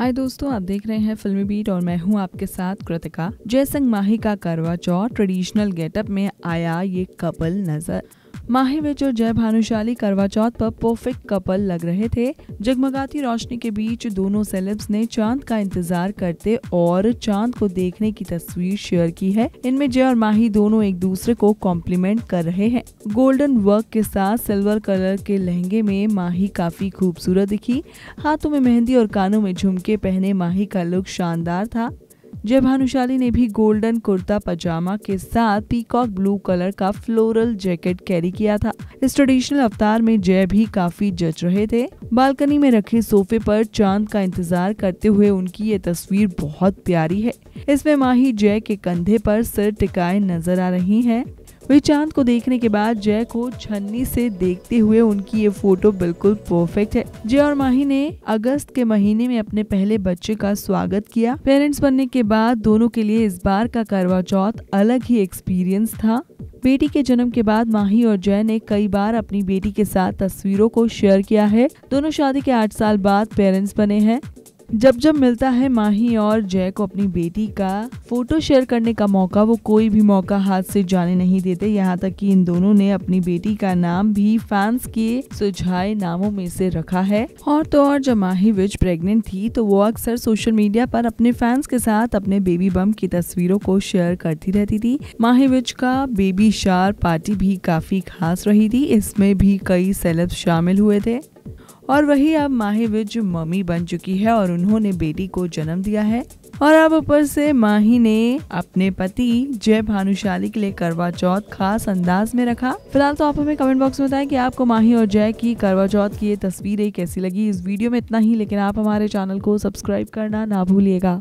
हाय दोस्तों, आप देख रहे हैं फिल्मी बीट और मैं हूँ आपके साथ कृतिका। जयसंग माही का करवा चौथ ट्रेडिशनल गेटअप में आया ये कपल नज़र। माही विज और जय भानुशाली, करवा चौथ पर परफेक्ट कपल लग रहे थे, जगमगाती रोशनी के बीच दोनों सेलेब्स ने चाँद का इंतज़ार करते और चाँद को देखने की तस्वीर शेयर की है। इनमें जय और माही दोनों एक दूसरे को कॉम्प्लीमेंट कर रहे हैं। गोल्डन वर्क के साथ सिल्वर कलर के लहंगे में माही काफ़ी खूबसूरत दिखी। हाथों में मेहंदी और कानों में झुमके पहने माही का लुक शानदार था। जय भानुशाली ने भी गोल्डन कुर्ता पजामा के साथ पीकॉक ब्लू कलर का फ्लोरल जैकेट कैरी किया था। इस ट्रेडिशनल अवतार में जय भी काफ़ी जच रहे थे। बालकनी में रखे सोफे पर चाँद का इंतज़ार करते हुए उनकी ये तस्वीर बहुत प्यारी है। इसमें माही जय के कंधे पर सिर टिकाए नज़र आ रही हैं। वही चाँद को देखने के बाद जय को छन्नी से देखते हुए उनकी ये फ़ोटो बिल्कुल परफेक्ट है। जय और माही ने अगस्त के महीने में अपने पहले बच्चे का स्वागत किया। पेरेंट्स बनने के बाद दोनों के लिए इस बार का करवा चौथ अलग ही एक्सपीरियंस था। बेटी के जन्म के बाद माही और जय ने कई बार अपनी बेटी के साथ तस्वीरों को शेयर किया है। दोनों शादी के आठ साल बाद पेरेंट्स बने हैं। जब जब मिलता है माही और जय को अपनी बेटी का फ़ोटो शेयर करने का मौका, वो कोई भी मौका हाथ से जाने नहीं देते। यहाँ तक कि इन दोनों ने अपनी बेटी का नाम भी फैंस के सुझाए नामों में से रखा है। और तो और जब माही विज प्रेग्नेंट थी तो वो अक्सर सोशल मीडिया पर अपने फैंस के साथ अपने बेबी बम की तस्वीरों को शेयर करती रहती थी। माही विज का बेबी शार पार्टी भी काफ़ी खास रही थी। इसमें भी कई सेलेब्स शामिल हुए थे। और वही अब माही विज मम्मी बन चुकी है और उन्होंने बेटी को जन्म दिया है। और अब ऊपर से माही ने अपने पति जय भानुशाली के लिए करवा चौथ खास अंदाज में रखा। फ़िलहाल तो आप हमें कमेंट बॉक्स में बताएँ कि आपको माही और जय की करवा चौथ की ये तस्वीरें कैसी लगी। इस वीडियो में इतना ही, लेकिन आप हमारे चैनल को सब्सक्राइब करना ना भूलिएगा।